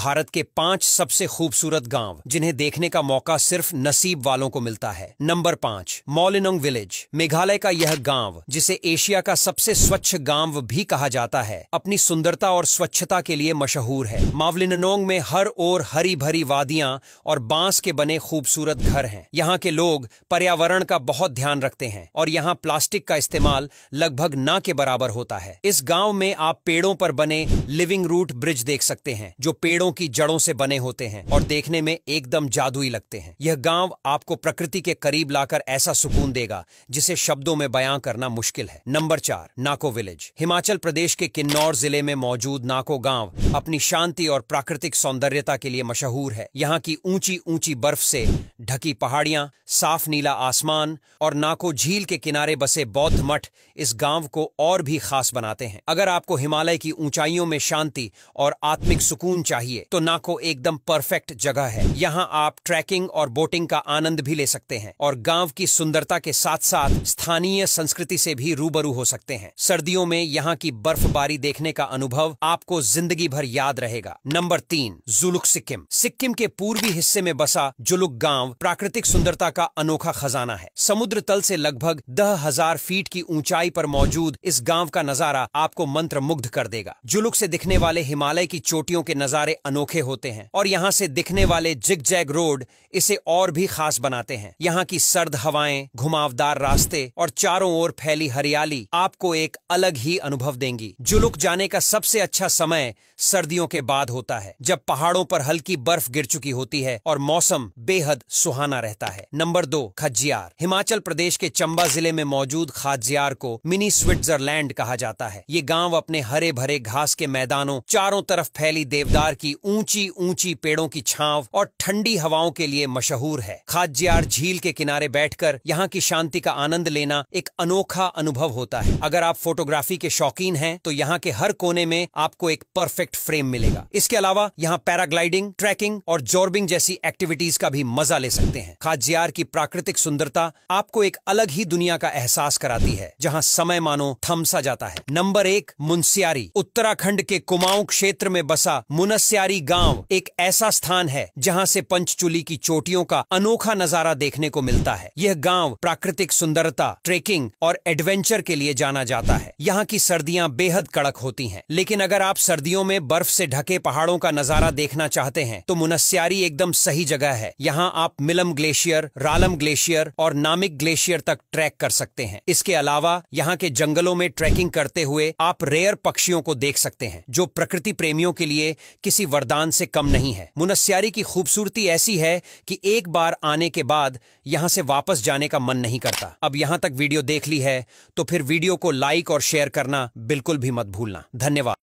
भारत के पाँच सबसे खूबसूरत गाँव, जिन्हें देखने का मौका सिर्फ़ नसीब वालों को मिलता है। नंबर पाँच, मॉलिनोंग विलेज। मेघालय का यह गाँव, जिसे एशिया का सबसे स्वच्छ गाँव भी कहा जाता है, अपनी सुंदरता और स्वच्छता के लिए मशहूर है। मावलिनोंग में हर ओर हरी भरी वादियाँ और बाँस के बने खूबसूरत घर हैं। यहाँ के लोग पर्यावरण का बहुत ध्यान रखते हैं और यहाँ प्लास्टिक का इस्तेमाल लगभग न के बराबर होता है। इस गाँव में आप पेड़ों पर बने लिविंग रूट ब्रिज देख सकते हैं, जो पेड़ों की जड़ों से बने होते हैं और देखने में एकदम जादुई लगते हैं। यह गाँव आपको प्रकृति के करीब लाकर ऐसा सुकून देगा, जिसे शब्दों में बयां करना मुश्किल है। नंबर चार, नाको विलेज। हिमाचल प्रदेश के किन्नौर ज़िले में मौजूद नाको गाँव अपनी शांति और प्राकृतिक सौंदर्यता के लिए मशहूर है। यहाँ की ऊँची ऊँची बर्फ़ से ढकी पहाड़ियाँ, साफ़ नीला आसमान और नाको झील के किनारे बसे बौद्ध मठ इस गाँव को और भी खास बनाते हैं। अगर आपको हिमालय की ऊंचाइयों में शांति और आत्मिक सुकून चाहिए तो नाको एकदम परफेक्ट जगह है। यहाँ आप ट्रैकिंग और बोटिंग का आनंद भी ले सकते हैं और गाँव की सुंदरता के साथ साथ स्थानीय संस्कृति से भी रूबरू हो सकते हैं। सर्दियों में यहाँ की बर्फबारी देखने का अनुभव आपको ज़िंदगी भर याद रहेगा। नंबर तीन, जुलुक सिक्किम। सिक्किम के पूर्वी हिस्से में बसा जुलुक गाँव प्राकृतिक सुंदरता का अनोखा खजाना है। समुद्र तल से लगभग दह हज़ार फीट की ऊंचाई पर मौजूद इस गाँव का नज़ारा आपको मंत्र मुग्ध कर देगा। जुलुक से दिखने वाले हिमालय की चोटियों के नजारे अनोखे होते हैं। और यहाँ से दिखने वाले जिग जैग रोड इसे और भी खास बनाते हैं। यहाँ की सर्द हवाएँ, घुमावदार रास्ते और चारों ओर फैली हरियाली आपको एक अलग ही अनुभव देंगी। जुलुक जाने का सबसे अच्छा समय सर्दियों के बाद होता है, जब पहाड़ों पर हल्की बर्फ़ गिर चुकी होती है और मौसम बेहद सुहाना रहता है। नंबर दो खज्जियार हिमाचल प्रदेश के चंबा ज़िले में मौजूद खाजियार को मिनी स्विट्जरलैंड कहा जाता है। ये गाँव अपने हरे भरे घास के मैदानों, चारों तरफ़ फैली देवदार की ऊँची ऊँची पेड़ों की छांव और ठंडी हवाओं के लिए मशहूर है। खाजियार झील के किनारे बैठकर यहाँ की शांति का आनंद लेना एक अनोखा अनुभव होता है। अगर आप फोटोग्राफी के शौकीन हैं तो यहाँ के हर कोने में आपको एक परफेक्ट फ्रेम मिलेगा। इसके अलावा यहाँ पैराग्लाइडिंग, ट्रैकिंग और जॉर्बिंग जैसी एक्टिविटीज़ का भी मज़ा ले सकते हैं। खाजियार की प्राकृतिक सुंदरता आपको एक अलग ही दुनिया का एहसास कराती है, जहाँ समय मानो थमसा जाता है। नंबर एक मुंसियारी उत्तराखंड के कुमाऊं क्षेत्र में बसा मुनस्यारी गाँव एक ऐसा स्थान है जहाँ से पंचचूली की चोटियों का अनोखा नज़ारा देखने को मिलता है। यह गाँव प्राकृतिक सुंदरता, ट्रेकिंग और एडवेंचर के लिए जाना जाता है। यहाँ की सर्दियाँ बेहद कड़क होती हैं, लेकिन अगर आप सर्दियों में बर्फ़ से ढके पहाड़ों का नज़ारा देखना चाहते हैं तो मुनस्यारी एकदम सही जगह है। यहाँ आप मिलम ग्लेशियर, रालम ग्लेशियर और नामिक ग्लेशियर तक ट्रैक कर सकते हैं। इसके अलावा यहाँ के जंगलों में ट्रैकिंग करते हुए आप रेयर पक्षियों को देख सकते हैं, जो प्रकृति प्रेमियों के लिए किसी वरदान से कम नहीं है। मुनस्यारी की खूबसूरती ऐसी है कि एक बार आने के बाद यहाँ से वापस जाने का मन नहीं करता। अब यहाँ तक वीडियो देख ली है तो फिर वीडियो को लाइक और शेयर करना बिल्कुल भी मत भूलना। धन्यवाद।